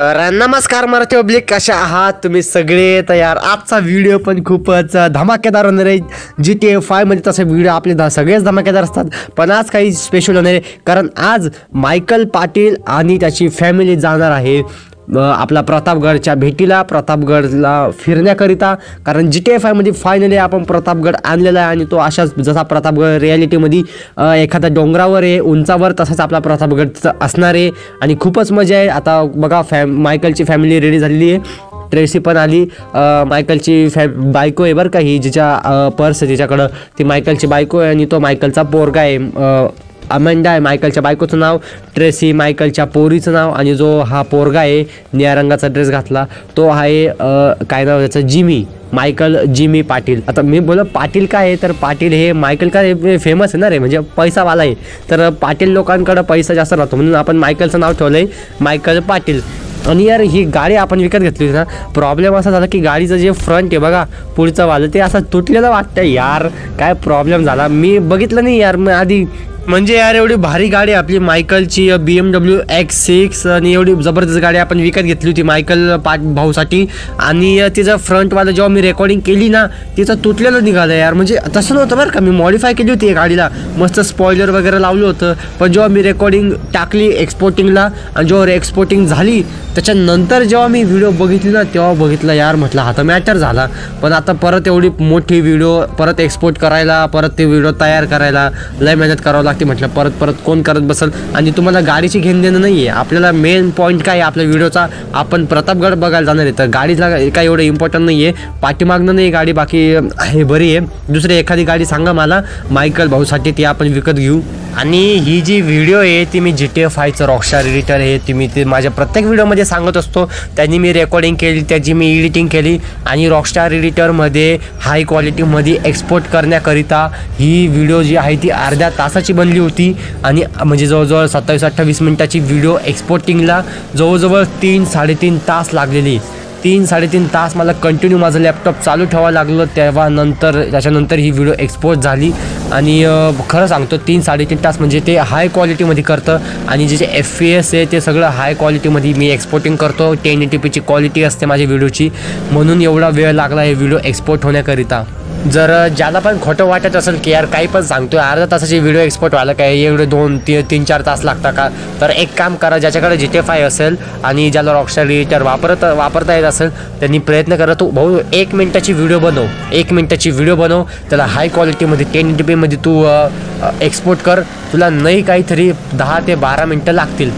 तर नमस्कार मराठी पब्लिक कशा आहात? तुम्ही सगळे तयार? आजचा व्हिडिओ पण खूपच धमाकेदार होणार आहे. जी टी ए फायमध्ये तसे व्हिडिओ आपले ध सगळेच धमाकेदार असतात. पण आज काही स्पेशल होणार आहे कारण आज मायकल पाटील आणि त्याची फॅमिली जाणार आहे. आपला प्रतापगडच्या भेटीला प्रतापगडला फिरण्याकरिता. कारण जी टी एफ आयमध्ये फायनली आपण प्रतापगड आणलेला आहे आणि तो अशाच जसा प्रतापगड रियालिटीमध्ये एखाद्या डोंगरावर आहे उंचावर तसाच आपला प्रतापगड असणार आहे. आणि खूपच मजा आहे. आता बघा फॅम मायकलची फॅमिली रेडी झालेली आहे. ट्रेसी पण आली. मायकलची फॅ बायको आहे बरं का ही जिच्या पर्स आहे जिच्याकडं ती मायकलची बायको आहे आणि तो मायकलचा पोरगा आहे. अमेंडा आहे मायकलच्या बायकोचं नाव ट्रेसी मायकलच्या पोरीचं नाव आणि जो हा पोरगा आहे निळ्या रंगाचा ड्रेस घातला तो आहे काय नाव त्याचं? Jimmy Michael Jimmy Patil. आता मी बोल पाटील काय आहे? तर पाटील हे मायकल काय फेमस आहे ना रे म्हणजे पैसावाला आहे. तर पाटील लोकांकडं पैसा जास्त राहतो म्हणून आपण मायकलचं नाव ठेवलं आहे मायकल पाटील. आणि यार ही गाडी आपण विकत घेतली होती ना प्रॉब्लेम असा झाला की गाडीचं जे फ्रंट आहे बघा पुढचं वालं ते असं तुटलेलं वाटतं यार. काय प्रॉब्लेम झाला? मी बघितलं नाही यार मी आधी म्हणजे यार एवढी भारी गाडी आहे आपली मायकलची B M W X six आणि एवढी जबरदस्त गाडी आपण विकत घेतली होती मायकल पाट भाऊसाठी. आणि तिचं फ्रंटवालं जेव्हा मी रेकॉर्डिंग केली ना तिचं तुटलेलं निघालं यार. म्हणजे तसं नव्हतं बरं का मी मॉडिफाय केली होती या गाडीला. मस्त स्पॉयलर वगैरे लावलं होतं. पण जेव्हा मी रेकॉर्डिंग टाकली एक्सपोर्टिंगला आणि जेव्हा एक्सपोर्टिंग झाली त्याच्यानंतर जेव्हा मी व्हिडिओ बघितली ना तेव्हा बघितलं यार म्हटलं हा तर मॅटर झाला. पण आता परत एवढी मोठी व्हिडिओ परत एक्सपोर्ट करायला परत ते व्हिडिओ तयार करायला लय मेहनत करावं लागते. म्हटलं परत परत कोण करत बसल? आणि तुम्हाला गाडीची घेणं देणं नाही आहे आपल्याला मेन पॉईंट काय आहे आपल्या व्हिडिओचा आपण प्रतापगड बघायला जाणार आहे. तर गाडीला काय एवढं इम्पॉर्टंट नाही आहे पाठीमागणं नाही गाडी बाकी हे बरी आहे. दुसरी एखादी गाडी सांगा मला. मायकल भाऊसाठी ती आपण विकत घेऊ. आणि ही जी व्हिडिओ आहे ती मी जी टी एफ आयचं रॉकस्टार एडिटर आहे. ती मी ते माझ्या प्रत्येक व्हिडिओमध्ये सांगत असतो. त्यांनी मी रेकॉर्डिंग केली त्याची मी एडिटिंग केली. आणि रॉकस्टार एडिटरमध्ये हाय क्वालिटीमध्ये एक्सपोर्ट करण्याकरिता ही व्हिडिओ जी आहे ती अर्ध्या तासाची बनली होती. आणि म्हणजे जवळजवळ सत्तावीस अठ्ठावीस मिनटाची व्हिडिओ एक्सपोर्टिंगला जवळजवळ तीन साडेतीन तास लागलेली. तीन साडेतीन तास मला कंटिन्यू माझं लॅपटॉप चालू ठेवावं लागलं. तेव्हा नंतर त्याच्यानंतर ही व्हिडिओ एक्सपोर्ट झाली. आणि खरं सांगतो तीन साडेतीन तास म्हणजे ते हाय क्वालिटीमध्ये करतं. आणि जे जे एफ पी एस आहे ते सगळं हाय क्वालिटीमध्ये मी एक्सपोर्टिंग करतो. टेन एटी पीची क्वालिटी असते माझ्या व्हिडिओची म्हणून एवढा वेळ लागला हे व्हिडिओ एक्सपोर्ट होण्याकरिता. जर ज्याला पण खोटं वाटत असेल की यार काही पण सांगतोय अर्धा तासाची व्हिडिओ एक्सपोर्ट व्हायला काय एवढे दोन ती तीन चार तास लागता का? तर एक काम करा ज्याच्याकडे जी टी फाय असेल आणि ज्याला रॉकस्टार एडिटर वापरत वापरता येत असेल त्यांनी प्रयत्न करा तू भाऊ एक मिनटाची व्हिडिओ बनव एक मिनटाची व्हिडिओ बनव त्याला हाय क्वालिटीमध्ये टेन टी पीमध्ये तू एक्सपोर्ट कर तुला नाही काहीतरी दहा ते बारा मिनटं लागतील.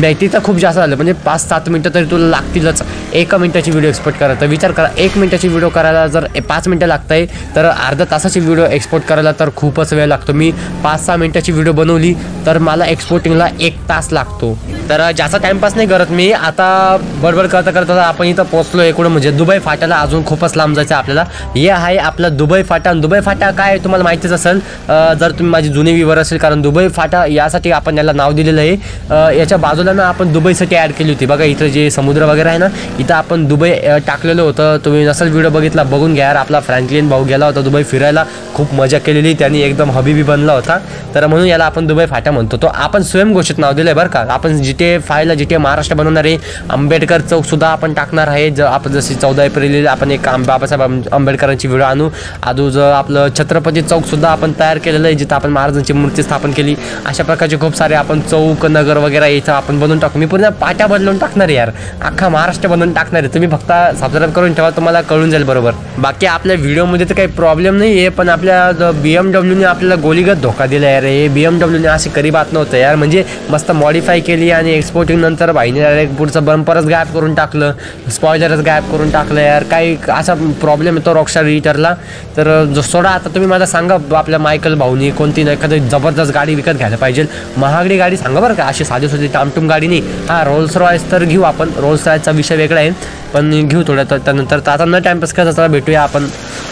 बॅटरी तर खूप जास्त झालं म्हणजे पाच सात मिनटं तरी तुला लागतीलच. एका मिनटाची व्हिडिओ एक्सपोर्ट करा. तर विचार करा एक मिनटाची व्हिडिओ करायला जर ए- पाच मिनटं लागत आहे तर अर्धा तासाची व्हिडिओ एक्सपोर्ट करायला तर खूपच वेळ लागतो. मी पाच सहा मिनटाची व्हिडिओ बनवली तर मला एक्सपोर्टिंगला एक तास लागतो. तर जास्त टाईमपास नाही करत मी आता बडबड करता करता आपण इथं पोहोचलो आहे म्हणजे दुबई फाट्याला अजून खूपच लांब जायचं आहे आपल्याला. हे आहे आपला दुबई फाटा. आणि दुबई फाटा काय तुम्हाला माहितीच असेल जर तुम्ही माझी जुनी विवर असेल कारण दुबई फाटा यासाठी आपण याला नाव दिलेलं आहे. याच्या बाजू बाजूला ना आपण दुबईसाठी ॲड केली होती. बघा इथं जे समुद्र वगैरे आहे ना इथं आपण दुबई टाकलेलं होतं. तुम्ही नसल व्हिडिओ बघितला बघून घ्या यार. आपला फ्रँकलिन भाऊ गेला होता दुबई फिरायला. खूप मजा केलेली. त्यांनी एकदम हबीबी बनला होता. तर म्हणून याला आपण दुबई फाटा म्हणतो. तो आपण स्वयंघोषित नाव दिलं आहे बरं का. आपण जी टी फायला जी टी महाराष्ट्र बनवणार आहे आंबेडकर चौकसुद्धा आपण टाकणार आहे. ज आपण जशी चौदा एप्रिल आपण एक बाबासाहेब आंबेडकरांची व्हिडिओ आणू. अजून आपलं छत्रपती चौकसुद्धा आपण तयार केलेलं आहे जिथं आपण महाराजांची मूर्ती स्थापन केली. अशा प्रकारचे खूप सारे आपण चौक नगर वगैरे इथं आपण बनवून टाकू. मी पूर्ण पाट्या बदलून टाकणार यार. अख्खा महाराष्ट्र बनवून टाकणार आहे. तुम्ही फक्त सबस्क्राईब करून ठेवा तुम्हाला कळून जाईल बरोबर. बाकी आपल्या व्हिडिओमध्ये तर काही प्रॉब्लेम नाही आहे पण आपल्या बी एम डब्ल्यूने आपल्याला गोलीगत धोका दिला यार. हे बी एम डब्ल्यूने अशी करी बात नव्हतं यार. म्हणजे मस्त मॉडीफाय केली आणि एक्सपोर्टिंग नंतर भाईने डायरेक्ट पुढचं बंपरच गायब करून टाकलं. स्पॉयलरच गायब करून टाकलं यार. काही असा प्रॉब्लेम येतो रॉकस्टार रिटरला तर जो सोडा आता तुम्ही मला सांगा आपल्या मायकल भाऊनी कोणती ना एखादी जबरदस्त गाडी विकत घ्यायला पाहिजे. महागडी गाडी सांगा बरं का. अशी साधी साधी टामटूम गाडी नाही हा रोल्स रॉयस तर घेऊ आपण. रोल्स रॉयसचा विषय वेगळा आहे पण घेऊ थोड्या तर त्यानंतर तर आता न टाइमपास करत चला भेटूया आपण.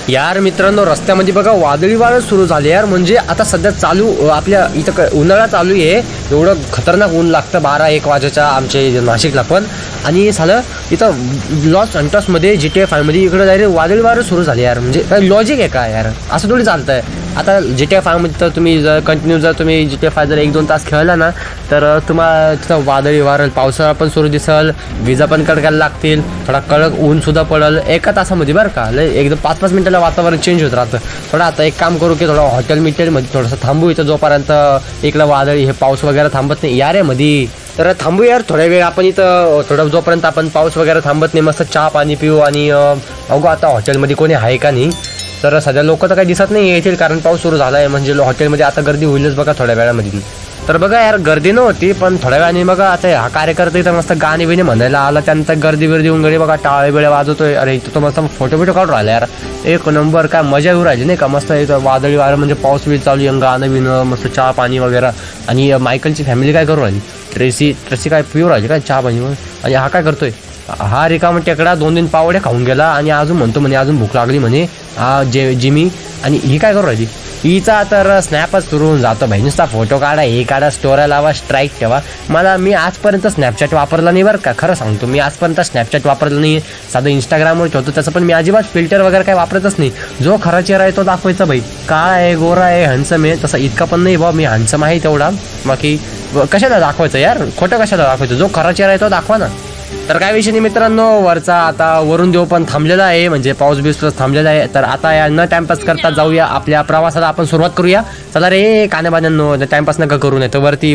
यार मित्रांनो रस्त्यामध्ये बघा वादळी वारं सुरू झाले यार. म्हणजे आता सध्या चालू आपल्या इथं क- उन्हाळा चालू आहे. एवढं खतरनाक ऊन लागतं बारा एक वाजेच्या आमच्या नाशिकला पण. आणि झालं इथं लॉस अँटॉसमध्ये जी टी एफ आयमध्ये इकडं जायचं वादळी वारं सुरू झाले यार. म्हणजे काय लॉजिक आहे का यार? असं थोडी चालतं आहे आता जी टी एफ आयमध्ये तर तुम्ही जर कंटिन्यू जर तुम्ही जी टी एफ आय जर एक दोन तास खेळला ना तर तुम्हाला तिथं वादळी वारल पावसाळा पण सुरू दिसल विजा पण कडकायला लागतील थोडा कडक ऊन सुद्धा पडल एका तासामध्ये बरं का? लय एकदम पाच पाच मिनटाला वातावरण चेंज होत राहतं. थोडं आता एक काम करू की थोडं हॉटेल मिटेलमध्ये थोडंसं थांबू इथं जोपर्यंत इकडं वादळी हे पाऊस वगैरे थांबत नाही. या रे मधी. तर थांबू यार थोड्या वेळ. आपण इथं थोडं जोपर्यंत आपण पाऊस वगैरे थांबत नाही मस्त चहा पाणी पिऊ आणि अगो आता हॉटेलमध्ये कोणी आहे का नाही? तर सध्या लोक तर काही दिसत नाही येतील कारण पाऊस सुरू झाला आहे म्हणजे हॉटेलमध्ये आता गर्दी होईलच बघा थोड्या वेळामध्ये. तर बघा यार गर्दी नव्हती पण थोड्या वेळाने बघा आता हा कार्यकर्ता इथं मस्त गाणे बिणे म्हणायला आला. त्यानंतर गर्दी बिर्दी होऊन गेली बघा टाळे बिळे वाजवतोय. अरे इथं तो मस्त फोटो बिटो काढून राहिला यार. एक नंबर काय मजा येऊ राहिली नाही का? मस्त इथं वादळी वारं म्हणजे पाऊस वीज चालू आहे गाणं बिणं मस्त चहा पाणी वगैरे. आणि मायकलची फॅमिली काय करू राहिली? ट्रेसी ट्रेसी काय पिऊ राहिली काय? चहा पाणी आणि हा काय करतोय? हा रिकामा टेकडा दोन तीन पावड्या खाऊन गेला आणि अजून म्हणतो म्हणे अजून भूक लागली म्हणे. जे जिमी आणि ही काय करू राहिली? हिचा तर स्नॅपच सुरू होऊन जातो भाई. नुसता फोटो काढा हे काढा स्टोऱ्या लावा स्ट्राईक ठेवा. मला मी आजपर्यंत स्नॅपचॅट वापरला नाही बरं का. खरं सांगतो मी आजपर्यंत स्नॅपचॅट वापरलं नाही. साधं इंस्टाग्रामवर ठेवतो त्याचं पण मी अजिबात फिल्टर वगैरे काय वापरतच नाही. जो खरा चेहरा आहे तो दाखवायचा भाई. काळा आहे गोरा आहे हंसम आहे तसा इतका पण नाही बा मी हंसम आहे तेवढा. बाकी कशाला दाखवायचं यार? खोटं कशाला दाखवायचं? जो खरा चेहरा आहे तो दाखवा ना. तर काय विषय नाही मित्रांनो वरचा आता वरून देव पण थांबलेला आहे म्हणजे पाऊस बिऊस थांबलेला आहे. तर आता या न टाइमपास करता जाऊया आपल्या प्रवासाला आपण सुरुवात करूया. चला रे कानेबान्यांनो टाइमपास नका करू नये. तर वरती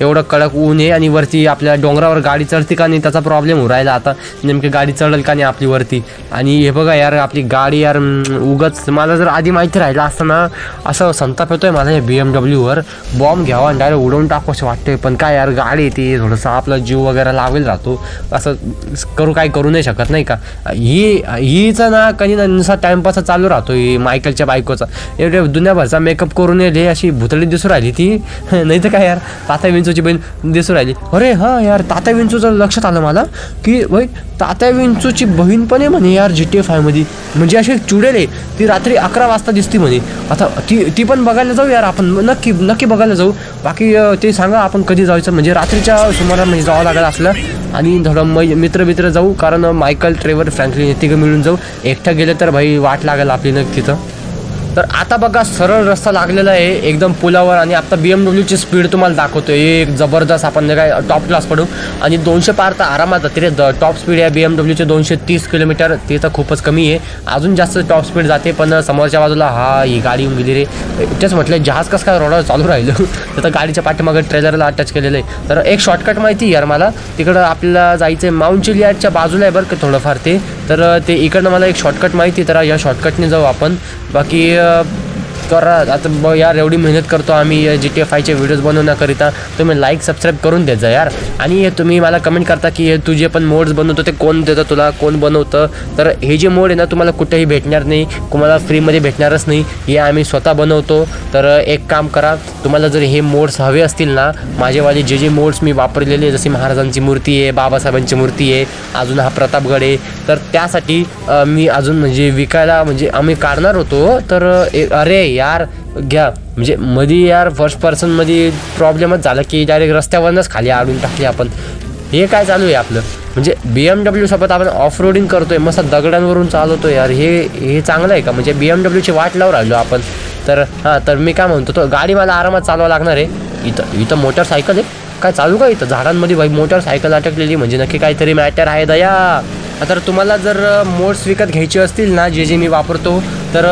एवढं कडक ऊन आहे आणि वरती आपल्या डोंगरावर गाडी चढते का नाही त्याचा प्रॉब्लेम होऊ राहिला आता. नेमकी गाडी चढल का नाही आपली वरती. आणि हे बघा यार आपली गाडी यार उगच उगाच मला जर आधी माहिती राहिलं असतं ना असं संताप येतोय माझा हे बी एम डब्ल्यूवर बॉम्ब घ्यावा आणि डायरेक्ट उडवून टाकू असं वाटतंय. पण काय यार गाडी येते थोडंसं आपला जीव वगैरे लावेल राहतो. असं करू काय करू नाही शकत नाही का? ही हीचं ना कधी ना नुसार टाइमपास चालू राहतो ही मायकलच्या बायकोचा. एवढे दुनियाभरचा मेकअप करून येईल अशी भुतळी दिसू राहिली ती. नाही तर काय यार तात्या विंचूची बहीण दिसू राहिली. अरे हा यार तात्या विंचूचं लक्षात आलं मला की भाई तात्या विंचूची बहीण पण आहे म्हणे यार जी टी एफ आयमध्ये म्हणजे अशी चुडेल आहे ती रात्री अकरा वाजता दिसते म्हणे. आता ती ती पण बघायला जाऊ यार आपण नक्की नक्की बघायला जाऊ. बाकी ते सांगा आपण कधी जायचं म्हणजे रात्रीच्या सुमारास म्हणजे जावं लागेल असलं. आणि थोडं मै मित्र मित्र जाऊ कारण मायकल ट्रेवर फ्रँकलिन तिघं मिळून जाऊ. एकटं गेलं तर भाई वाट लागेल आपली नक्की तिथं तर आता बघा सरळ रस्ता लागलेला आहे एकदम पुलावर आणि आता बी एम डब्ल्यूची स्पीड तुम्हाला दाखवतोय. एक जबरदस्त आपण काय टॉप क्लास पडू. आणि दोनशे पार तर आरामात जाते रे. टॉप स्पीड आहे बी एम डब्ल्यूचे दोनशे तीस किलोमीटर. ते तर खूपच कमी आहे. अजून जास्त टॉप स्पीड जाते पण समोरच्या बाजूला हा ही गाडी येऊन गेली रे. तेच म्हटलं जहाज कसं काय रोडावर चालू राहिलं? तर गाडीच्या पाठीमागे ट्रेलरला अटॅच केलेलं आहे. तर एक शॉर्टकट माहिती आहे यार मला. तिकडं आपल्याला जायचं आहे माउंट चिलियाडच्या बाजूला आहे बरं का थोडंफार ते. तर ते इकडनं मला एक शॉर्टकट माहिती आहे. तर या शॉर्टकटने जाऊ आपण. बाकी अं, करा. आता ब यार एवढी मेहनत करतो आम्ही जी टी एफ आयचे व्हिडिओज बनवण्याकरिता तुम्ही लाईक सबस्क्राईब करून द्यायचा यार. आणि तुम्ही मला कमेंट करता की तू जे पण मोड्स बनवतो ते कोण देतं तुला कोण बनवतं? तर हे जे मोड आहे ना तुम्हाला कुठेही भेटणार नाही तुम्हाला फ्रीमध्ये भेटणारच नाही. हे आम्ही स्वतः बनवतो. तर एक काम करा तुम्हाला जर हे मोड्स हवे असतील ना माझेवाले जे जे मोड्स मी वापरलेले जसे महाराजांची मूर्ती आहे बाबासाहेबांची मूर्ती आहे अजून हा प्रतापगड आहे तर त्यासाठी मी अजून म्हणजे विकायला म्हणजे आम्ही काढणार होतो. तर ए- अरे यार घ्या. म्हणजे मधी यार फर्स्ट पर्सनमध्ये प्रॉब्लेमच झाला की डायरेक्ट रस्त्यावरनंच खाली आडून टाकली आपण. हे काय चालू आहे आपलं? म्हणजे बी एम डब्ल्यूसोबत आपण ऑफ रोडिंग करतोय मस्त दगडांवरून चालवतो यार. हे हे चांगलं आहे का? म्हणजे बी एम डब्ल्यूची वाट लावून राहिलो आपण. तर हां तर मी काय म्हणतो तो गाडी मला आरामात चालवा लागणार आहे. इथं इथं मोटरसायकल आहे. काय चालू का इथं? झाडांमध्ये भाई मोटरसायकल अटकलेली म्हणजे नक्की काहीतरी मॅटर आहे दया. तर तुम्हाला जर मोड्स विकत घ्यायचे असतील ना जे जे मी वापरतो तर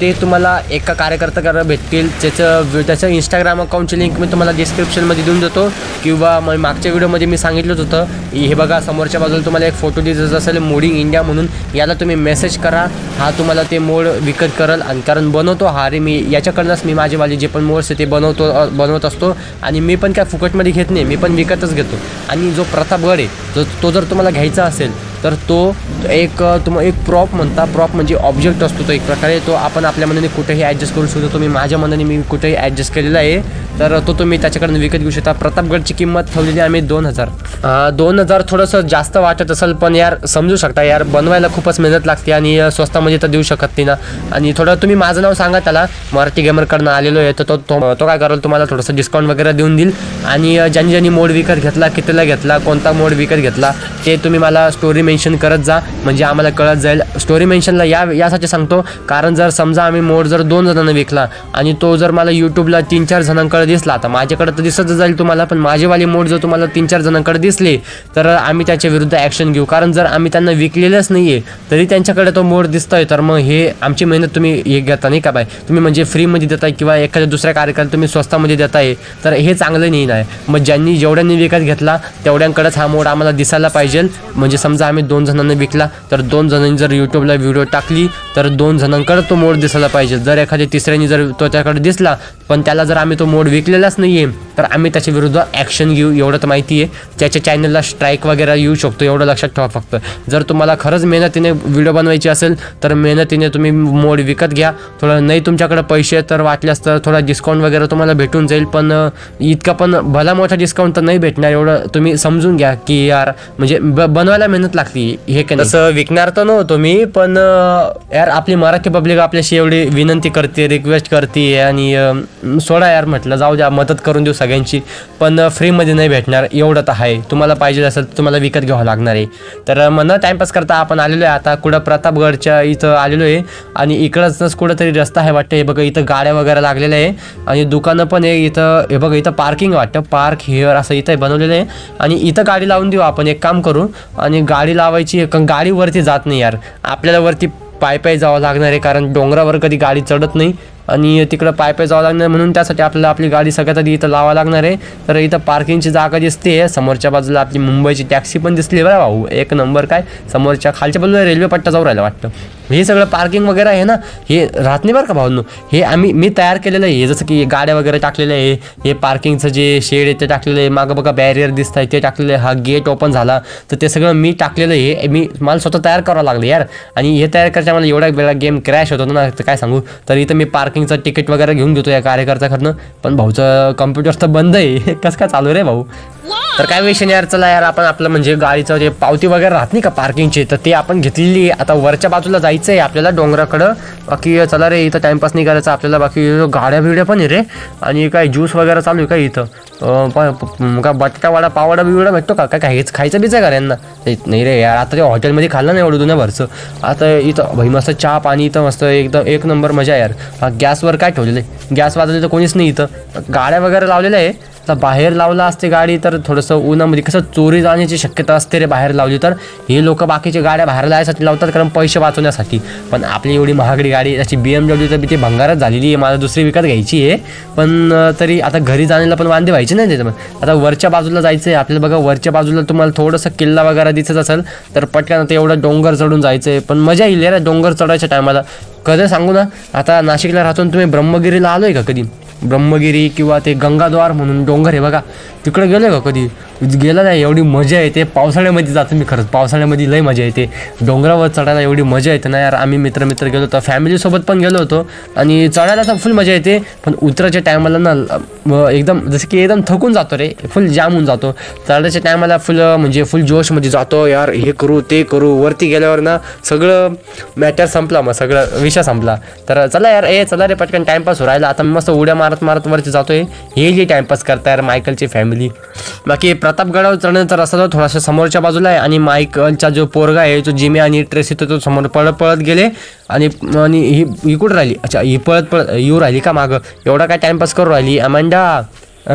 ते तुम्हाला एका कार्यकर्त्याकडे भेटतील. त्याचं त्याचं इंस्टाग्राम अकाउंटची लिंक मी तुम्हाला डिस्क्रिप्शनमध्ये देऊन देतो. किंवा मग मागच्या व्हिडिओमध्ये मी सांगितलंच होतं हे बघा समोरच्या बाजूला तुम्हाला एक फोटो दिसत असेल मोडिंग इंडिया म्हणून. याला तुम्ही मेसेज करा. हा तुम्हाला ते मोड विकत करल. आणि कारण बनवतो हा रे मी याच्याकडनंच मी माझेवाले जे पण मोड्स आहे ते बनवतो बनवत असतो. आणि मी पण काय फुकटमध्ये घेत नाही मी पण विकतच घेतो. आणि जो प्रतापगड आहे जो तो जर तुम्हाला घ्यायचा असेल तर तो एक तुम एक प्रॉप म्हणता प्रॉप म्हणजे ऑब्जेक्ट असतो तो एक प्रकारे. तो आपण आपल्या मनाने कुठेही ॲडजस्ट करू शकतो. तुम्ही माझ्या मनाने मी कुठेही ॲडजस्ट केलेला आहे. तर तो तुम्ही त्याच्याकडनं विकत घेऊ शकता. प्रतापगडची किंमत ठेवलेली आम्ही दोन हजार. दोन हजार थोडंसं जास्त वाटत असेल पण यार समजू शकता यार बनवायला खूपच मेहनत लागते आणि स्वस्तामध्ये तर देऊ शकत नाही ना. आणि थोडं तुम्ही माझं नाव सांगा त्याला. मराठी गेमरकडनं आलेलो आहे तर तो तो तो काय करेल तुम्हाला थोडंसं डिस्काउंट वगैरे देऊन देईल. आणि ज्यांनी ज्यांनी मोड विकत घेतला कितीला घेतला कोणता मोड विकत घेतला ते तुम्ही मला स्टोरी मेन्शन करत जा म्हणजे आम्हाला कळत जाईल. स्टोरी मेन्शनला या यासाठी सांगतो कारण जर समजा आम्ही मोड जर दोन जणांना विकला आणि तो जर मला यूट्यूबला तीन चार जणांकडे दिसला तर माझ्याकडे तर दिसत जाईल तुम्हाला पण माझेवाले मोड जर तुम्हाला तीन चार जणांकडे दिसले तर आम्ही त्याच्या विरुद्ध ॲक्शन घेऊ. कारण जर आम्ही त्यांना विकलेलंच नाही आहे तरी त्यांच्याकडे तो मोड दिसतोय तर मग हे आमची मेहनत तुम्ही हे घेता नाही का बाय तुम्ही म्हणजे फ्रीमध्ये देताय किंवा एखाद्या दुसऱ्या कार्यक्रम तुम्ही स्वस्तामध्ये देताय तर हे चांगलं नाही नाही मग ज्यांनी जेवढ्यांनी विकत घेतला तेवढ्यांकडेच हा मोड आम्हाला दिसायला पाहिजे. म्हणजे समजा आम्ही दोन जणांना विकला तर दोन जणांनी जर यूट्यूबला व्हिडिओ टाकली तर दोन जणांकडे तो मोड दिसायला पाहिजे. जर एखाद्या तिसऱ्याने जर तो त्याकडे दिसला पण त्याला जर आम्ही तो मोड विकलेलाच नाही आहे तर आम्ही त्याच्या विरुद्ध ॲक्शन घेऊ एवढं तर माहिती आहे. त्याच्या चॅनलला स्ट्राईक वगैरे येऊ शकतो एवढं लक्षात ठेवा फक्त. जर तुम्हाला खरंच मेहनतीने व्हिडिओ बनवायची असेल तर मेहनतीने तुम्ही मोड विकत घ्या. थोडं नाही तुमच्याकडे पैसे तर वाटल्यास तर थोडा डिस्काउंट वगैरे तुम्हाला भेटून जाईल पण इतका पण भला मोठा डिस्काउंट तर नाही भेटणार एवढं तुम्ही समजून घ्या की यार म्हणजे ब- बनवायला मेहनत लागते. हे काय तसं विकणार तर नव्हतो मी पण अं, यार आपली मराठी पब्लिक आपल्याशी एवढी विनंती करते रिक्वेस्ट करते आणि अं, सोडा यार म्हटलं जाऊ द्या मदत करून देऊ सगळ्यांची पण फ्रीमध्ये नाही भेटणार एवढं तर आहे. तुम्हाला पाहिजे असेल तर तुम्हाला विकत घ्यावं लागणार आहे. तर मन टाइमपास करता आपण आलेलो आहे आता कुठं प्रतापगडच्या इथं आलेलो आहे आणि इकडंच कुठंतरी रस्ता आहे वाटतं हे बघा इथं गाड्या वगैरे लागलेल्या आहे आणि दुकानं पण आहे इथं हे बघा इथं पार्किंग वाटतं पार्क हिअर असं इथं बनवलेलं आहे आणि इथं गाडी लावून देऊ आपण एक काम करू आणि गाडी लावायची कारण गाडीवरती जात नाही यार. आपल्याला वरती पाय पाय जावं लागणार आहे कारण डोंगरावर कधी गाडी चढत नाही. आणि तिकडं पाय पाय जावं लागणार म्हणून त्यासाठी आपल्याला आपली गाडी सगळ्यात आधी इथं लावा लागणार आहे. तर इथं पार्किंगची जागा दिसते समोरच्या बाजूला आपली मुंबईची टॅक्सी पण दिसली बरं भाऊ? एक नंबर काय? समोरच्या खालच्या बाजूला रेल्वे पट्टा जाऊ राहिला वाटतं. हे सगळं पार्किंग वगैरे आहे ना हे राहत नाही बरं का भाऊनो? हे आम्ही मी तयार केलेलं आहे. जसं की गाड्या वगैरे टाकलेलं आहे. हे पार्किंगचं जे शेड आहे ते टाकलेलं आहे. मागं बघा बॅरियर दिसत आहे ते टाकलेलं आहे. हा गेट ओपन झाला. तर ते सगळं मी टाकलेलं आहे. मी मला स्वतः तयार करावं लागलं यार. आणि हे तयार करायच्या मला एवढा वेळा गेम क्रॅश होतो ना तर काय सांगू? तर इथं मी पार्किंगचं तिकीट वगैरे घेऊन घेतो या कार्यकर्त्याकडनं. पण भाऊचं कम्प्युटर तर बंद आहे कसं काय चालू रे भाऊ? तर काय विषय नाही यार चला यार आपण आपलं म्हणजे गाडीचं जे पावती वगैरे राहत नाही का पार्किंगची तर ते आपण घेतलेली आता वरच्या बाजूला जायचं आहे आपल्याला डोंगराकडं. बाकी चला रे इथं टाइमपास नाही करायचा आपल्याला बाकी गाड्या बिड्या पण आहे रे. आणि काय ज्यूस वगैरे चालू आहे का इथं? का बटाटावाडा पावडा बिवडा भेटतो का? काय काय खायचं आहे का यांना? नाही रे यार आता ते हॉटेलमध्ये खाल्लं नाही एवढं जुन्या भरचं. आता इथं भाई मस्त चहा पाणी इथं मस्त एकदम एक नंबर मजा आहे यार. गॅसवर काय ठेवलेलं आहे? गॅस वाजवले तर कोणीच नाही इथं. गाड्या वगैरे लावलेल्या आहे. आता बाहेर लावला असते गाडी तर थोडंसं उन्हामध्ये कसं चोरी जाण्याची शक्यता असते रे बाहेर लावली तर हे लोक बाकीच्या गाड्या बाहेर लावायसाठी लावतात कारण पैसे वाचवण्यासाठी. पण आपली एवढी महागडी गाडी अशी बी एम डब्ल्यू तर ती भंगारच झालेली आहे मला दुसरी विकत घ्यायची आहे. पण तरी आता घरी जाण्याला पण वांदे व्हायचे नाही त्याच्यामध्ये. आता वरच्या बाजूला जायचं आहे आपल्याला बघा वरच्या बाजूला तुम्हाला थोडंसं किल्ला वगैरे दिसत असेल तर पटकन आता एवढं डोंगर चढून जायचं आहे. पण मजा येईल रे डोंगर चढायच्या टायमाला. कधी सांगू ना आता नाशिकला राहतो तुम्ही ब्रह्मगिरीला आलो आहे का कधी? ब्रह्मगिरी किंवा ते गंगाद्वार म्हणून डोंगर आहे बघा. तिकडे गेलो का कधी? गेला नाही एवढी मजा येते. पावसाळ्यामध्ये जातो मी खरंच. पावसाळ्यामध्ये लई मजा येते. डोंगरावर चढायला एवढी मजा येते ना यार. आम्ही मित्र मित्र गेलो होतो. फॅमिलीसोबत पण गेलो होतो. आणि चढायला तर फुल मजा येते. पण उतराच्या टायमाला ना एकदम जसं की एकदम थकून जातो रे. फुल जाम होऊन जातो. चढायच्या टायमाला फुल म्हणजे फुल जोशमध्ये जातो. यार हे करू ते करू. वरती गेल्यावर ना सगळं मॅटर संपला मग. सगळं विषय संपला. तर चला यार ए चला रे पटकन. टाइमपास हो राहिला. आता मी मस्त उड्या मारत मारत वरती जातोय. हे जे टाइमपास करता यार मायकलची फॅमिली बाकी प्रतापगडावर चढण्याचा रस्ता जो थोडासा समोरच्या बाजूला आहे आणि मायकलचा जो पोरगा आहे जो जिमे आणि ट्रेसी तो तो समोर पळत पळत गेले आणि आणि ही ही कुठं राहिली? अच्छा ही पळत पळत येऊ राहिली का मागं? एवढा काय टाइमपास करू राहिली? अमांडा!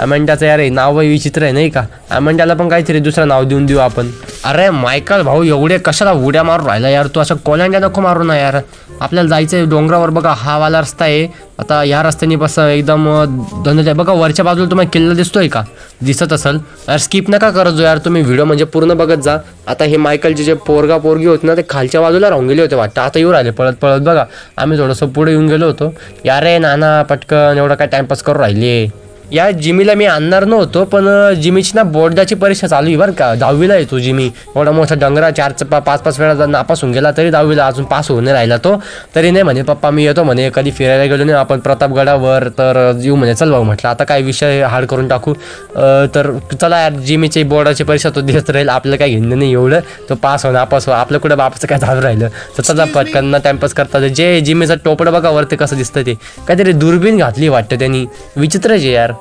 अमेंडाचं यार आहे नाव विचित्र आहे नाही का? अमेंडाला पण काहीतरी दुसरं नाव देऊन देऊ आपण. अरे मायकल भाऊ एवढे कशाला उड्या मारून राहिला यार? तू असं कोल्यांड्या नको मारू ना यार. आपल्याला जायचं आहे डोंगरावर बघा हा वाला रस्ता आहे. आता या रस्त्याने बस एकदम धंदा बघा वरच्या बाजूला तुम्हाला किल्ला दिसतोय का? दिसत असेल. यार स्किप नका करत जो यार तुम्ही व्हिडिओ म्हणजे पूर्ण बघत जा. आता हे मायकलचे जे पोरगा पोरगी होते ना ते खालच्या बाजूला राहून गेले होते वाटतं. आता येऊ राहिले पळत पळत. बघा आम्ही थोडंसं पुढे येऊन गेलो होतो. यार रे नाना पटकन एवढं काय टाइमपास करू राहिले? या जिमीला मी आणणार नव्हतो पण जिमीची ना बोर्डाची परीक्षा चालू आहे बरं का. दहावीला आहे तो जिमी. एवढा मोठा डंगरा चार च- पा- पाच पाच वेळा जर नापास होऊन गेला तरी दहावीला अजून पास होऊन राहिला तो. तरी नाही म्हणे पप्पा मी येतो म्हणे कधी फिरायला गेलो नाही आपण प्रतापगडावर तर येऊ म्हणे चल भाऊ म्हटलं. आता काय विषय हार्ड करून टाकू. तर चला यार जिमीची बोर्डाची परीक्षा तो देत राहील आपलं काय घेणं नाही एवढं. तो पास हो नापास हो आपलं कुठं बापाचं काय झालं राहिलं. तर चला पटकन टाइमपास करतात जे. जिमीचं टोपडं बघा वरती कसं दिसतं ते. काहीतरी दुर्बीण घातली वाटतं त्यांनी. विचित्रच आहे यार.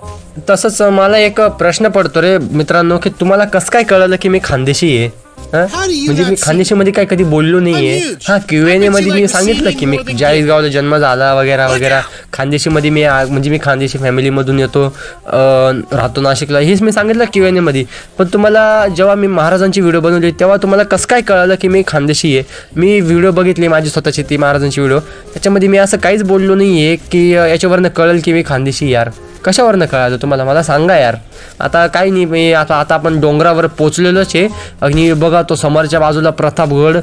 तसंच मला एक प्रश्न पडतो रे मित्रांनो की तुम्हाला कसं काय कळलं की मी खानदेशी आहे? हा? म्हणजे मी खानदेशीमध्ये काय कधी बोललो नाहीये. हा क्यू एनमध्ये मी सांगितलं की मी चाळीसगावला जन्म झाला वगैरे वगैरे. खानदेशीमध्ये मी आ- म्हणजे मी खानदेशी फॅमिलीमधून येतो अं, राहतो नाशिकला. हेच मी सांगितलं क्यू एनमध्ये. पण तुम्हाला जेव्हा मी महाराजांची व्हिडिओ बनवली तेव्हा तुम्हाला कसं काय कळलं की मी खानदेशी आहे? मी व्हिडिओ बघितली माझी स्वतःची ती महाराजांची व्हिडिओ त्याच्यामध्ये मी असं काहीच बोललो नाही आहे की याच्यावरनं कळेल की मी खानदेशी यार. कशावरनं कळालं? तुम्हाला मला सांगा यार. आता काही नाही मी आता आता आपण डोंगरावर पोचलेलोच आहे. आणि बघा तो समोरच्या बाजूला प्रतापगड.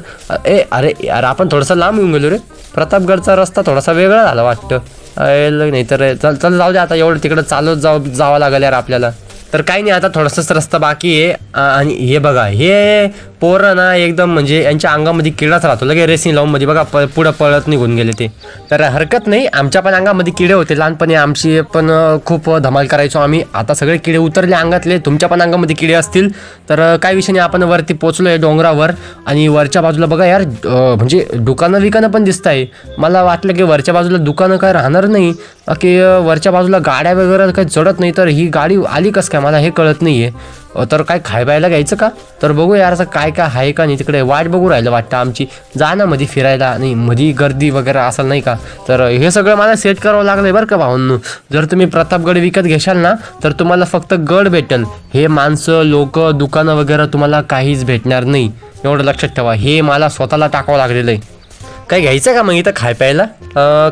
ए अरे यार आपण थोडंसं लांब येऊन गेलो रे. प्रतापगडचा रस्ता थोडासा वेगळा झाला वाटतं. नाही तर चल चल जाऊ दे आता एवढं तिकडं चालत जाऊ जावं लागेल यार आपल्याला. तर काही नाही आता थोडासाच रस्ता बाकी आहे. आणि हे बघा हे पोरं ना एकदम म्हणजे यांच्या अंगामध्ये किडाच राहतो लगे रेसिंग लावून मध्ये बघा प पुढं पळत निघून गेले ते. तर हरकत नाही आमच्या पण अंगामध्ये किडे होते. लहानपणी आमची पण खूप धमाल करायचो आम्ही. आता सगळे किडे उतरले अंगातले. तुमच्या पण अंगामध्ये किडे असतील. तर काय काही विषय नाही आपण वरती पोचलो आहे डोंगरावर. आणि वरच्या बाजूला बघा यार म्हणजे दुकानं विकानं पण दिसत आहे मला वाटलं की वरच्या बाजूला दुकानं काय राहणार नाही. की वरच्या बाजूला गाड्या वगैरे काही चढत नाही. तर ही गाडी आली कस काय? मला हे कळत नाही आहे तर काय खाय प्यायला घ्यायचं का? तर बघू यार असं काय काय आहे का नाही तिकडे. वाट बघू राहिलं वाटतं आमची. जा ना मध्ये फिरायला. नाही मध्ये गर्दी वगैरे असेल नाही का? तर हे सगळं मला सेट करावं लागलंय बरं का भाऊंनो. जर तुम्ही प्रतापगड विकत घेशाल ना तर तुम्हाला फक्त गड भेटेल. हे माणसं लोक दुकानं वगैरे तुम्हाला काहीच भेटणार नाही. एवढं लक्षात ठेवा. हे मला स्वतःला टाकावं लागलेलं आहे. काय घ्यायचं का मग इथं खाय प्यायला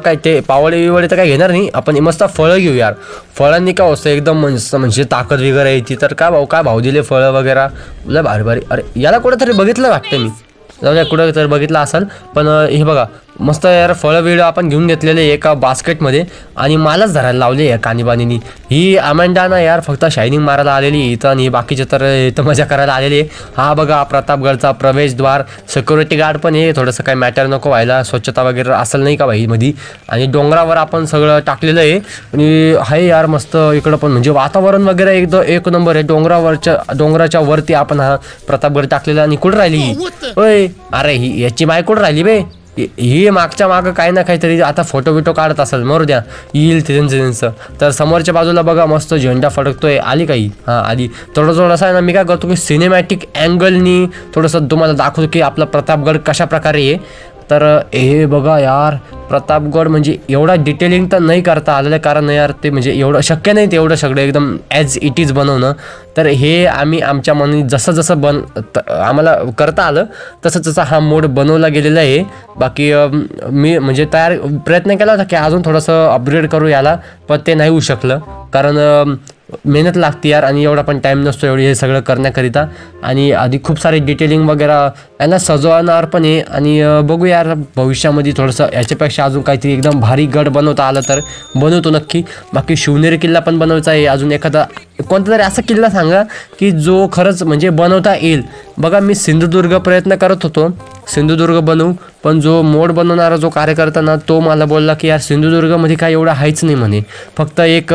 काय ते पावळे बिवळे तर काय घेणार नाही. आपण मस्त फळं घेऊ यार. फळांनी काय असतं एकदम म्हणजे म्हणजे ताकद वगैरे यायची तर काय भाऊ काय भाऊ दिले फळं वगैरे? तुला भारी भारी. अरे याला कुठंतरी बघितलं वाटतं मी. जाऊ द्या कुठं तर बघितलं असेल. पण हे बघा मस्त यार फळं बिळं आपण घेऊन घेतलेले एका बास्केटमध्ये आणि मलाच धरायला लावले या कानीबानीनी ही अमेंडा ना यार फक्त शायनिंग मारायला आलेली इथं आणि बाकीचे तर इथं मजा करायला आलेली. हा बघा प्रतापगडचा प्रवेशद्वार. सिक्युरिटी गार्ड पण आहे थोडंसं काय मॅटर नको व्हायला स्वच्छता वगैरे असेल नाही का भाई मध्ये आणि डोंगरावर आपण सगळं टाकलेलं आहे. आणि हाय यार मस्त इकडं पण म्हणजे वातावरण वगैरे एकदम एक नंबर आहे. डोंगरावरच्या डोंगराच्या वरती आपण हा प्रतापगड टाकलेला आणि कुठं राहिली ही? होय अरे ही याची बाय कुठं राहिली बे? हे मागच्या मागं काही ना काहीतरी आता फोटो बिटो काढत असेल. मरू द्या. येईल ते त्यांचं त्यांचं तर समोरच्या बाजूला बघा मस्त झेंडा फडकतोय. आली काही हां? आली. थोडं थोडंसं आहे ना मी काय करतो की सिनेमॅटिक अँगलनी थोडंसं तुम्हाला दाखवतो की आपला प्रतापगड कशा प्रकारे आहे. तर हे बघा यार प्रतापगड म्हणजे एवढा डिटेलिंग तर नाही करता आलेलं कारण यार ते म्हणजे एवढं शक्य नाही ते एवढं सगळं एकदम ॲज इट इज बनवणं. तर हे आम्ही आमच्या मनाने जसं जसं बन आम्हाला करता आलं तसं तसं हा मोड बनवला गेलेला आहे. बाकी मी म्हणजे तयार प्रयत्न केला होता की अजून थोडंसं अपग्रेड करू याला पण ते नाही होऊ शकलं. कारण मेहनत लागते यार आणि एवढा पण टाईम नसतो एवढी हे सगळं करण्याकरिता. आणि आधी खूप सारे डिटेलिंग वगैरे यांना सजवणार पण आहे. आणि बघू यार भविष्यामध्ये थोडंसं याच्यापेक्षा अजून काहीतरी एकदम भारी गड बनवता आलं तर बनवतो नक्की. बाकी शिवनेरी किल्ला पण बनवायचा आहे. अजून एखादा कोणता तरी असा किल्ला सांगा की जो खरंच म्हणजे बनवता येईल. बघा मी सिंधुदुर्ग प्रयत्न करत होतो. सिंधुदुर्ग बनवू पण जो मोड बनवणारा जो कार्यकर्ता ना तो मला बोलला की यार सिंधुदुर्गमध्ये काय एवढं आहेच नाही म्हणे. फक्त एक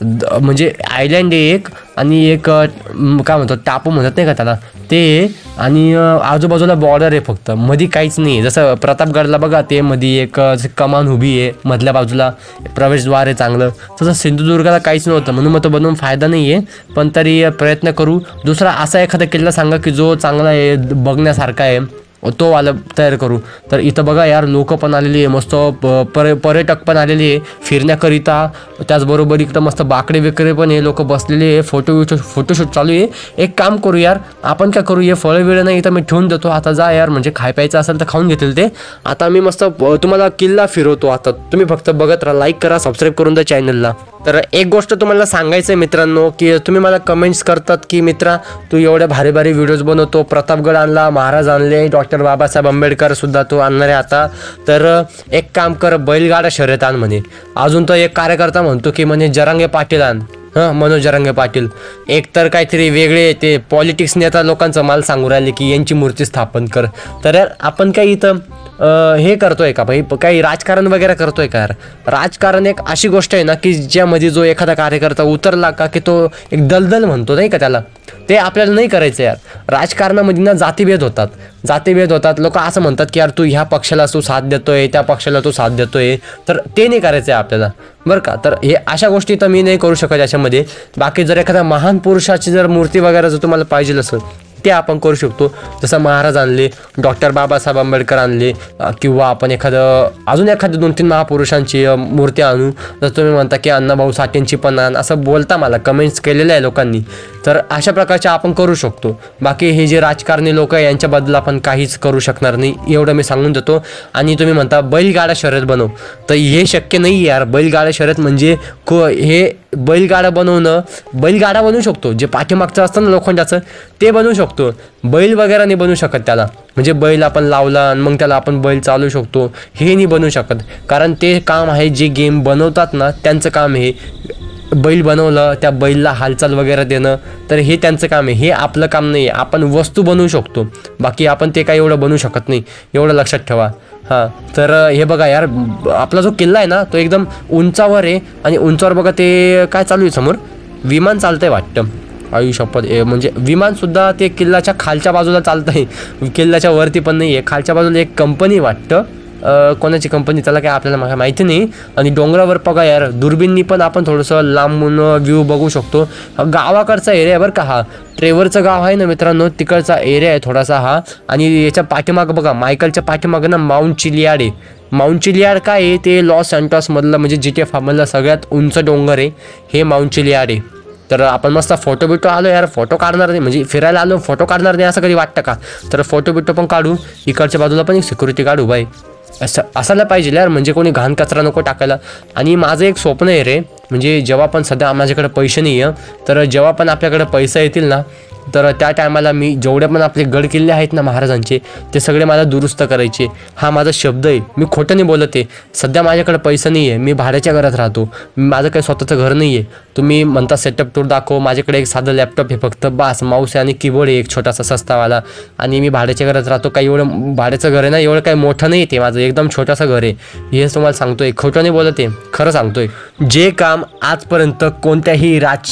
द- म्हणजे आयलँड आहे एक आणि एक काय म्हणतो टापू म्हणत नाही का त्याला? ते आहे. आणि आजूबाजूला बॉर्डर आहे फक्त. मध्ये काहीच नाही आहे. जसं प्रतापगडला बघा ते मध्ये एक कमान उभी आहे मधल्या बाजूला. प्रवेशद्वार आहे चांगलं. तसं सिंधुदुर्गाला काहीच नव्हतं. म्हणून मग तो बनवून फायदा नाही आहे. पण तरी प्रयत्न करू. दुसरा असा एखादा किल्ला सांगा की जो चांगला आहे बघण्यासारखा आहे. तो वाला तयार करू. तर इथं बघा यार लोक पण आलेली आहे मस्त प- पर्यटक पण आलेले आहे फिरण्याकरिता. त्याचबरोबर इकडं मस्त बाकडे बिकडे पण आहे लोक बसलेले आहे फोटो फोटोशूट चालू आहे. एक काम करू यार आपण काय करू हे फळं वेळ नाही इथं मी ठेवून देतो. आता जा यार म्हणजे खाय प्यायचं असेल तर खाऊन घेतील ते. आता मी मस्त तुम्हाला किल्ला फिरवतो आता. तुम्ही फक्त बघत राहा लाईक करा सबस्क्राईब करून द्या चॅनलला तर एक गोष्ट तुम्हाला सांगायचं आहे मित्रांनो की तुम्ही मला कमेंट्स करतात की मित्रा तू एवढ्या भारी भारी व्हिडिओज बनवतो. प्रतापगड आणला महाराज आणले डॉक्टर बाबासाहेब आंबेडकर सुद्धा तो आणणार आहे आता. तर एक काम कर बैलगाडा शर्यत आण म्हणे. अजून तर एक कार्यकर्ता म्हणतो की म्हणे जरांगे पाटील आण. हां मनोज जरांगे पाटील. एक तर काहीतरी वेगळे ते पॉलिटिक्स नेता लोकांचं मला सांगू राहिले की यांची मूर्ती स्थापन कर. तर यार आपण काही इथं हे करतोय का? भाई काही राजकारण वगैरे करतोय का यार? राजकारण एक अशी गोष्ट आहे ना की ज्यामध्ये जो एखादा कार्यकर्ता उतरला का की तो एक दलदल म्हणतो नाही का त्याला? ते आपल्याला नाही करायचं यार. राजकारणामध्ये ना जातीभेद होतात. जातीभेद होतात. लोक असं म्हणतात की यार तू ह्या पक्षाला तू साथ देतोय त्या पक्षाला तू साथ देतोय. तर ते नाही करायचं आहे आपल्याला. बरं का? तर हे अशा गोष्टी तर मी नाही करू शकत याच्यामध्ये. बाकी जर एखाद्या महान पुरुषाची जर मूर्ती वगैरे जर तुम्हाला पाहिजे असेल ते आपण करू शकतो. जसं महाराज आणले डॉक्टर बाबासाहेब आंबेडकर आणले किंवा आपण एखादं अजून एखादं दोन तीन महापुरुषांची मूर्ती आणू. जर तुम्ही म्हणता की अण्णाभाऊ साठेंची पण आण असं बोलता मला कमेंट्स केलेल्या आहे लोकांनी. तर अशा प्रकारचे आपण करू शकतो. बाकी हे जे राजकारणी लोक आहे यांच्याबद्दल आपण काहीच करू शकणार नाही एवढं मी सांगून देतो. आणि तुम्ही म्हणता बैलगाडा शर्यत बनव. तर हे शक्य नाही यार. बैलगाडा शर्यत म्हणजे को हे बैलगाडा बनवणं बैलगाडा बनवू शकतो. जे पाठीमागचं असतं ना लोखंडाचं ते बनवू शकतो. बैल वगैरे नाही बनवू शकत त्याला. म्हणजे बैल आपण लावला आणि मग त्याला आपण बैल चालू शकतो. हे नाही बनवू शकत. कारण ते काम आहे जे गेम बनवतात ना त्यांचं काम हे बैल बनवलं त्या बैलला हालचाल वगैरे देणं तर हे त्यांचं काम आहे. हे आपलं काम नाही आहे. आपण वस्तू बनवू शकतो. बाकी आपण ते काही एवढं बनवू शकत नाही. एवढं लक्षात ठेवा. हां. तर हे बघा यार आपला जो किल्ला आहे ना तो एकदम उंचावर आहे आणि उंचावर बघा ते काय चालू आहे समोर? विमान चालतं आहे वाटतं आयुष्यपद म्हणजे विमानसुद्धा ते किल्ल्याच्या खालच्या बाजूला चालतं आहे किल्ल्याच्या वरती पण नाही आहे खालच्या बाजूला एक कंपनी वाटतं. कोणाची कंपनी त्याला काय आपल्याला मा- माहिती नाही. आणि डोंगरावर बघा यार. दुर्बिननी पण आपण थोडंसं लांबून व्ह्यू बघू शकतो. गावाकडचा एरिया आहे बरं का हा. ट्रेवरचं गाव आहे ना मित्रांनो तिकडचा एरिया आहे थोडासा हा. आणि याच्या पाठीमागं बघा मायकलच्या पाठीमागं ना माउंट चिलियाड आहे. माउंट चिलियाड काय आहे? ते लॉस अँटॉसमधलं म्हणजे जी टी एफ सगळ्यात उंच डोंगर आहे. हे माउंट चिलियाड आहे. तर आपण मस्त फोटो बिटो आलो यार. फोटो काढणार नाही. म्हणजे फिरायला आलो फोटो काढणार नाही असं कधी वाटतं का? तर फोटो बिटो पण काढू. इकडच्या बाजूला पण एक सिक्युरिटी काढू बाय असं असायला पाहिजे यार. म्हणजे कोणी घाण कचरा नको टाकायला. आणि माझं एक स्वप्न आहे रे. म्हणजे जेव्हा पण सध्या माझ्याकडे पैसे नाही आहे तर जेव्हा पण आपल्याकडे पैसा येतील ना तर त्या टायमाला मी जेवढे पण आपले गड किल्ले आहेत ना महाराजांचे ते सगळे मला दुरुस्त करायचे. हा माझा शब्द आहे. मी खोटं नाही बोलत आहे. सध्या माझ्याकडे पैसा नाही आहे. मी भाड्याच्या घरात राहतो. माझं काही स्वतःचं घर नाही आहे. तुम्ही म्हणता सेटअप टूर दाखव. माझ्याकडे एक साधं लॅपटॉप आहे फक्त. बास माऊस आहे आणि कीबोर्ड आहे एक छोटासा सस्तावाला आणि मी भाड्याच्या घरात राहतो. काही एवढं भाड्याचं घर आहे ना एवढं काही मोठं नाही ते माझं. एकदम छोटंसं घर आहे. हे तुम्हाला सांगतोय. खोटं नाही बोलत आहे. खरं सांगतोय. जे काम आजपर्यंत कोणत्याही राज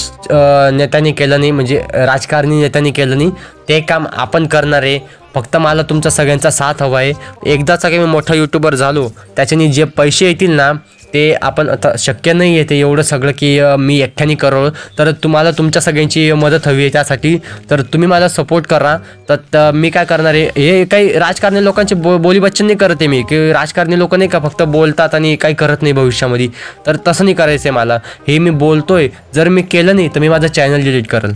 नेत्याने केलं नाही म्हणजे राजकारणी नेत्यांनी केलं नाही. ते काम आपण करणार आहे. फक्त मला तुमचा सगळ्यांचा साथ हवा आहे. एकदाचा काही मी मोठा यूट्यूबर झालो त्याच्यानी जे पैसे येतील ना ते आपण आता शक्य नाही आहे ते एवढं सगळं की मी एकट्याने करो. तर तुम्हाला तुमच्या सगळ्यांची मदत हवी आहे त्यासाठी. तर तुम्ही मला सपोर्ट करा. तर त- मी काय करणार आहे? हे काही राजकारणी लोकांचे बो बोलीबच्चन नाही करत आहे मी. की राजकारणी लोक नाही का फक्त बोलतात आणि काही करत नाही भविष्यामध्ये. तर तसं नाही करायचं आहे मला. हे मी बोलतो आहे जर मी केलं नाही तर मी माझं चॅनल डिलीट करेल.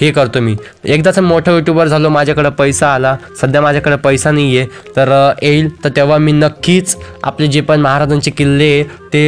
हे करतो मी. एकदाच मोठा युट्यूबर झालो माझ्याकडं पैसा आला सध्या माझ्याकडे पैसा नाही आहे तर येईल. तर तेव्हा मी नक्कीच आपले जे पण महाराजांचे किल्ले आहे, ते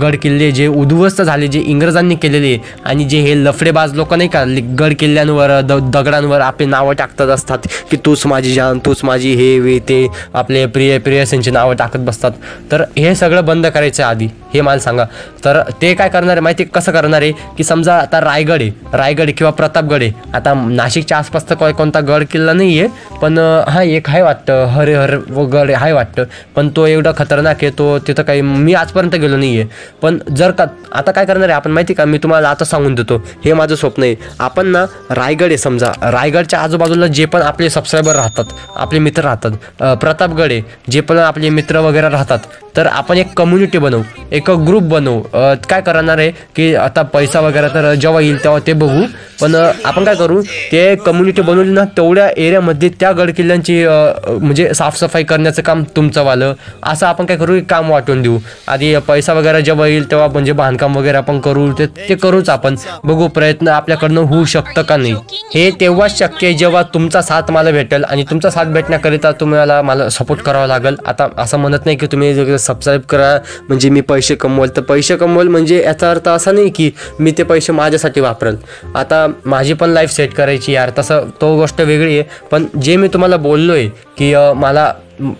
गड किल्ले जे उद्ध्वस्त झाले जे इंग्रजांनी केलेले आहे, आणि जे हे लफडेबाज लोक नाही का गड किल्ल्यांवर द दगडांवर आपले नावं टाकतात असतात की तूच माझी जान तूच माझी हे वे ते आपले प्रिय प्रियसींची नावं टाकत बसतात. तर हे सगळं बंद करायचं आहे आधी हे मला सांगा. तर ते काय करणार आहे माहिती आहे कसं करणार आहे? की समजा आता रायगड आहे रायगड किंवा प्रतापगड आहे आता नाशिकच्या आसपास तर काय कोणता गड किल्ला नाही आहे पण हा एक आहे वाटतं हरिहर व गड आहे वाटतं पण तो एवढा खतरनाक आहे तो तिथं काही मी आजपर्यंत गेलो नाही आहे पण जर का आता काय करणार आहे आपण माहिती का मी तुम्हाला आता सांगून देतो हे माझं स्वप्न आहे. आपण ना रायगड आहे समजा. रायगडच्या आजूबाजूला जे पण आपले सबस्क्रायबर राहतात आपले मित्र राहतात प्रतापगड आहे जे पण आपले मित्र वगैरे राहतात तर आपण एक कम्युनिटी बनवू एक ग्रुप बनवू. काय करणार आहे की आता पैसा वगैरे तर जेव्हा येईल तेव्हा ते बघू. पण आपण काय करू ते कम्युनिटी बनवली ना तेवढ्या एरियामध्ये त्या गड किल्ल्यांची म्हणजे साफसफाई करण्याचं काम तुमचं वालं. असं आपण काय करू काम वाटून देऊ. आधी पैसा वगैरे जेव्हा येईल तेव्हा म्हणजे बांधकाम वगैरे आपण करू ते ते करूच आपण. बघू प्रयत्न आपल्याकडनं होऊ शकतं का नाही. हे तेव्हाच शक्य आहे जेव्हा तुमचा साथ मला भेटेल आणि तुमचा साथ भेटण्याकरिता तुम्हाला मला सपोर्ट करावा लागेल. आता असं म्हणत नाही की तुम्ही सबस्क्राईब करा म्हणजे मी पैसे कमवल तर पैसे कमवल म्हणजे याचा अर्थ असा नाही की मी ते पैसे माझ्यासाठी वापरेल. आता माझी पण लाईफ सेट करायची यार तसं तो गोष्ट वेगळी आहे. पण जे मी तुम्हाला बोललो आहे की मला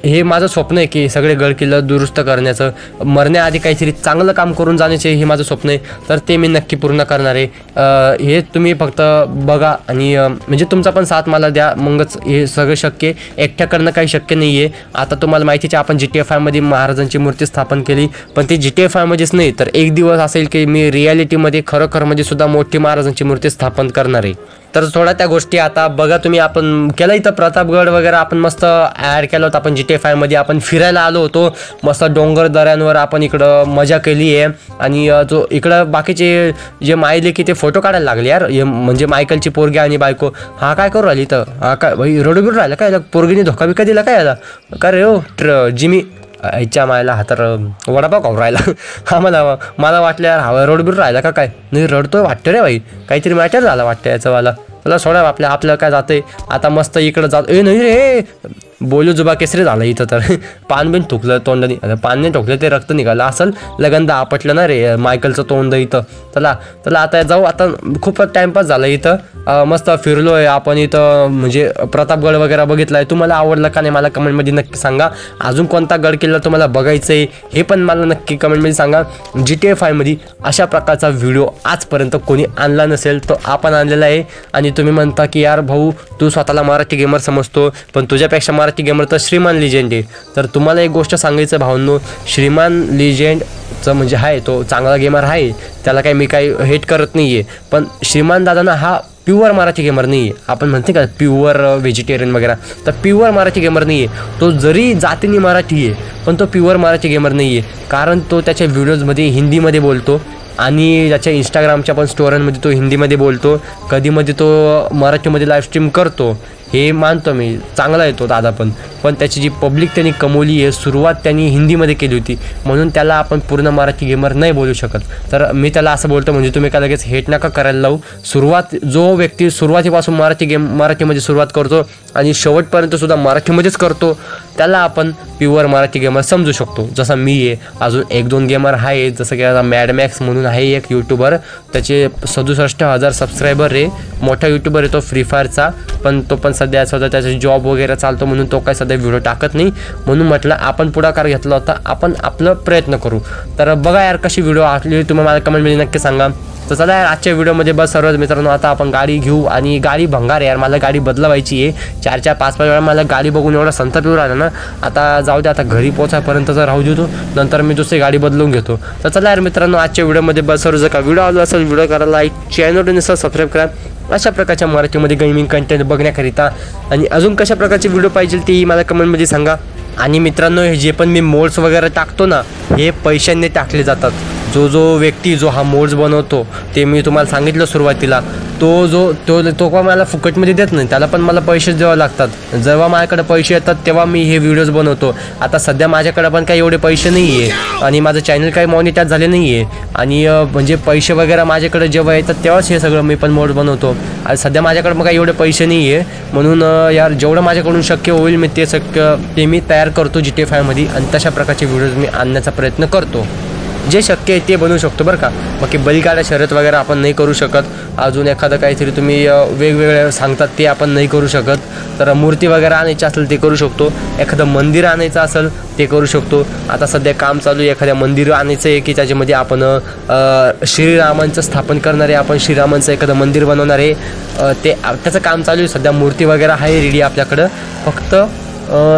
हे माझं स्वप्न आहे की सगळे गडकिल्लं दुरुस्त करण्याचं. मरण्याआधी काहीतरी चांगलं काम करून जाण्याचे हे माझं स्वप्न आहे. तर ते मी नक्की पूर्ण करणार आहे. हे तुम्ही फक्त बघा आणि म्हणजे तुमचा पण साथ मला द्या. मगच हे सगळं शक्य एकट्या करणं काही शक्य नाही आहे आता तुम्हाला माहितीच आहे आपण जी टी एफ आयमध्ये महाराजांची मूर्ती स्थापन केली. पण ती जी टी एफ आयमध्येच नाही. तर एक दिवस असेल की मी रियालिटीमध्ये खरोखर म्हणजे सुद्धा मोठी महाराजांची मूर्ती स्थापन करणार आहे. तर थोड्या त्या गोष्टी आता बघा तुम्ही आपण केलं इथं प्रतापगड वगैरे आपण मस्त ॲड केलं होतं. आपण जी टी फायमध्ये आपण फिरायला आलो होतो. मस्त डोंगर दऱ्यांवर आपण इकडं मजा केली आहे. आणि जो इकडं बाकीचे जे मायले की ते फोटो काढायला लागले यार. हे म्हणजे मायकलची पोरगी आणि बायको. हा काय करू राहिली इथं? हा काय भाई रडू बिडू राहिला काय? याला पोरगीने धोका बिका दिला काय याला? का रे हो ट्र जिमी. आईच्या मायला हा तर वडापाव खाऊ राहिला. हा मला मला वाटलं यार हवा रोड बिड राहिला का काय? नाही रडतोय वाटतं रे भाई काहीतरी मॅटर झाला वाटतं याचं मला. चला सोडा आपल्या आपलं काय जातंय. आता मस्त इकडं जात ए नाही रे बोलू जुबा केसरी झालं इथं तर. पान बिन ठुकलं तोंड आता पान नाही ठोकलं ते रक्त निघालं. असं लगंदा आपटलं ना रे मायकलचं तोंड इथं. चला चला आता जाऊ आता खूप टाइमपास झाला इथं. मस्त फिरलो आहे आपण इथं. म्हणजे प्रतापगड वगैरे बघितला आहे तुम्हाला आवडलं का नाही मला कमेंटमध्ये नक्की सांगा. अजून कोणता गड किल्ला तुम्हाला बघायचं आहे हे पण मला नक्की कमेंटमध्ये सांगा. जी टी एफ आयमध्ये अशा प्रकारचा व्हिडिओ आजपर्यंत कोणी आणला नसेल तो आपण आणलेला आहे. आणि तुम्ही म्हणता की यार भाऊ तू स्वतःला मराठी गेमर समजतो पण तुझ्यापेक्षा मराठी गेमर तर श्रीमान लिजेंड आहे. तर तुम्हाला एक गोष्ट सांगायचं भाऊंनो श्रीमान लिजेंडचं म्हणजे आहे तो चांगला गेमर आहे त्याला काही मी काही हेट करत नाही आहे पण श्रीमान दादांना हा प्युअर मराठी गेमर नाही आहे आपण म्हणते का प्युअर व्हेजिटेरियन वगैरे. तर प्युअर मराठी गेमर नाही आहे तो जरी जातीने मराठी आहे पण तो प्युअर मराठी गेमर नाही आहे कारण तो त्याच्या व्हिडिओजमध्ये हिंदीमध्ये बोलतो. आणि ज्याच्या इंस्टाग्रामच्या पण स्टोऱ्यांमध्ये तो हिंदीमध्ये बोलतो कधीमध्ये तो मराठीमध्ये लाईव्ह स्ट्रीम करतो हे मानतो मी. चांगला येतो दादा पण. पण त्याची जी पब्लिक त्यांनी कमवली आहे सुरुवात त्यांनी हिंदीमध्ये केली होती. म्हणून त्याला आपण पूर्ण मराठी गेमर नाही बोलू शकत. तर मी त्याला असं बोलतो म्हणजे तुम्ही का लगेच हेट नका करायला लावू. सुरुवात जो व्यक्ती सुरुवातीपासून मराठी गेम मराठीमध्ये सुरुवात करतो आणि शेवटपर्यंत सुद्धा मराठीमध्येच करतो त्याला आपण प्युअर मराठी गेमर समजू शकतो. जसा मी आहे अजून एक दोन गेमर आहे जसं की आता मॅडमॅक्स म्हणून आहे एक यूट्यूबर त्याचे सदुसष्ट हजार सबस्क्रायबर आहे. मोठा यूट्यूबर आहे तो फ्री फायरचा पण तो पण सध्या स्वतः त्याचा जॉब वगैरे चालतो म्हणून तो काय सध्या व्हिडिओ टाकत नाही. म्हणून म्हटलं आपण पुढाकार घेतला होता आपण आपलं प्रयत्न करू. तर बघा यार कशी व्हिडिओ आली तुम्ही मला कमेंटमध्ये नक्की सांगा. तर चला यार आजच्या व्हिडिओमध्ये बस सर्वच मित्रांनो आता आपण गाडी घेऊ आणि गाडी भंगार आहे यार. मला गाडी बदलवायची आहे. चार चार पाच पाच वेळा मला गाडी बघून एवढा संताप येऊ राहिला ना. आता जाऊ दे आता घरी पोचायपर्यंत जर राहू देतो. नंतर मी दुसरी गाडी बदलून घेतो. तर चला यार मित्रांनो आजच्या व्हिडिओमध्ये बस सर्व जर का व्हिडिओ आलो असेल व्हिडिओ करा लाईक चॅनल सबस्क्राईब करा. अशा प्रकारच्या मराठीमध्ये गेमिंग कंटेंट बघण्याकरिता. आणि अजून कशा प्रकारचे व्हिडिओ पाहिजे तेही मला कमेंटमध्ये सांगा. आणि मित्रांनो हे जे पण मी मोड्स वगैरे टाकतो ना हे पैशांनी टाकले जातात. जो जो व्यक्ती जो हा मोड्स बनवतो ते मी तुम्हाला सांगितलं सुरुवातीला तो जो तो तो का मला फुकटमध्ये देत नाही. त्याला पण मला पैसे द्यावे लागतात. जेव्हा माझ्याकडे पैसे येतात तेव्हा मी हे व्हिडिओज बनवतो. आता सध्या माझ्याकडे पण काही एवढे पैसे नाही आहे आणि माझं चॅनल काही मॉनिटाईज झाले नाही आहे आणि म्हणजे पैसे वगैरे माझ्याकडे जेव्हा येतात तेव्हाच हे सगळं मी पण मोड बनवतो. आणि सध्या माझ्याकडे मग काही एवढे पैसे नाही आहे म्हणून यार जेवढं माझ्याकडून शक्य होईल मी ते शक्य ते मी तयार करतो जी टी फायमध्ये आणि तशा प्रकारचे व्हिडिओज मी आणण्याचा प्रयत्न करतो. जे शक्य आहे ते बनवू शकतो बरं का. बाकी बैलगाड्या शर्यत वगैरे आपण नाही करू शकत. अजून एखादं काहीतरी तुम्ही वेगवेगळ्या वेगवेगळे सांगतात ते आपण नाही करू शकत. तर मूर्ती वगैरे आणायची असेल ते करू शकतो. एखादं मंदिर आणायचं असेल ते करू शकतो. आता सध्या काम चालू आहे एखाद्या मंदिर आणायचं आहे की त्याच्यामध्ये आपण श्रीरामांचं स्थापन करणारे आपण श्रीरामांचं एखादं मंदिर बनवणार आहे. ते त्याचं काम चालू आहे. सध्या मूर्ती वगैरे आहे रेडी आपल्याकडं. फक्त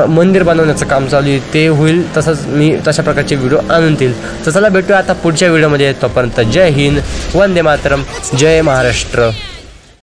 मंदिर बनवण्याचं काम चालू आहे ते होईल तसंच मी तशा प्रकारचे व्हिडिओ आणून देईल. तर चला भेटूया आता पुढच्या व्हिडिओमध्ये. तोपर्यंत जय हिंद वंदे मातरम जय महाराष्ट्र.